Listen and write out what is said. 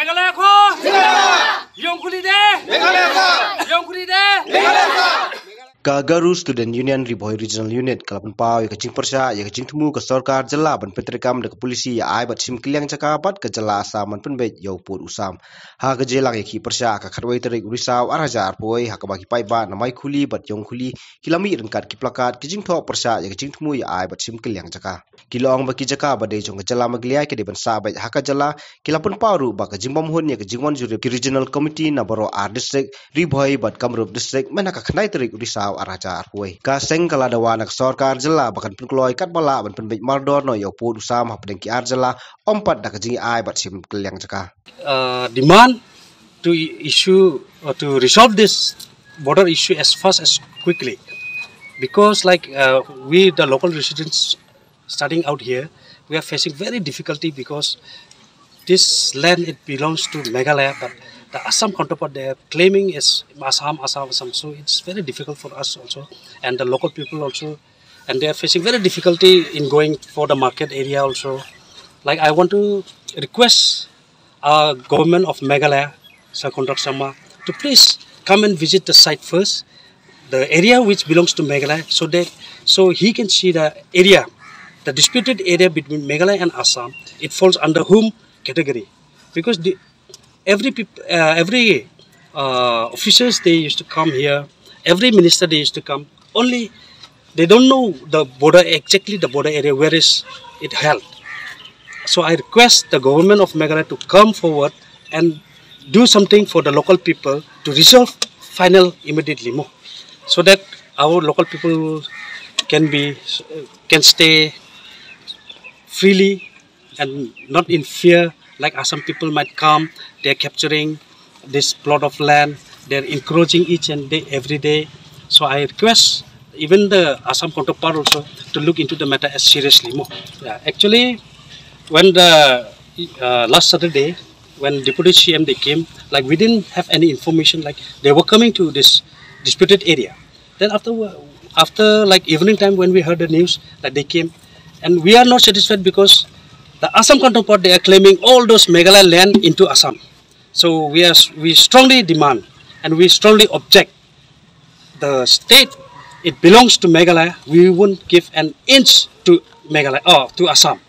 메갈라야코! 메갈라! 이용쿨리데! 메갈라! Kagaru Student Union Riboy Regional Unit kalapan pau ya kacing persa ya kacing temu ke sarkar jela ban petrekam dek polisi ya ai bat sim kliang cakapat ke jela asaman penbet yau pur usam. Ha ke jelang ya ki persa ka kharwai terik urisau araja arpoi ha ka bagi pai ba namai khuli bat yong khuli kilami rengkat ki plakat kacing tho persa ya kacing temu ya ai bat sim kliang caka. Kilong ba ki jaka ba de jong jela maglia ke de ban sa bat ha ka jela kilapan pau ru ba ka jingbom hun ya ke jingwan juri regional committee na baro ar district riboy bat kamrup district mana ka terik urisau tau araja arhuai ka seng kala dawa nak sarkar jela bakan penkloi kat bala ban penbek mardor no yo pu usam ha pedengki arjela ompat dak jingi ai bat sim kelyang jaka demand to issue to resolve this border issue as fast as quickly. Because like uh, we the local residents starting out here we are facing very difficulty because this land it belongs to Meghalaya but the Assam counterpart they are claiming is Assam, Assam, Assam. So it's very difficult for us also, and the local people also, and they are facing very difficulty in going for the market area also. Like I want to request our government of Meghalaya, Sakondrak Sama, to please come and visit the site first, the area which belongs to Meghalaya, so that so he can see the area, the disputed area between Meghalaya and Assam. It falls under whom category? Because the every uh, every uh, officers they used to come here. Every minister they used to come. Only they don't know the border exactly the border area where is it held. So I request the government of Meghalaya to come forward and do something for the local people to resolve final immediately more, so that our local people can be can stay freely and not in fear like Assam people might come they're capturing this plot of land they're encroaching each and day every day. So i request even the assam counterpart also to look into the matter as seriously more. Yeah, actually when the uh, last saturday when deputy cm they came like we didn't have any information like they were coming to this disputed area. Then after after like evening time when we heard the news that they came and we are not satisfied because the Assam counterpart, they are claiming all those Meghalaya land into Assam. So we, are, we strongly demand and we strongly object. The state, it belongs to Meghalaya. We won't give an inch to Meghalaya, or oh, to Assam.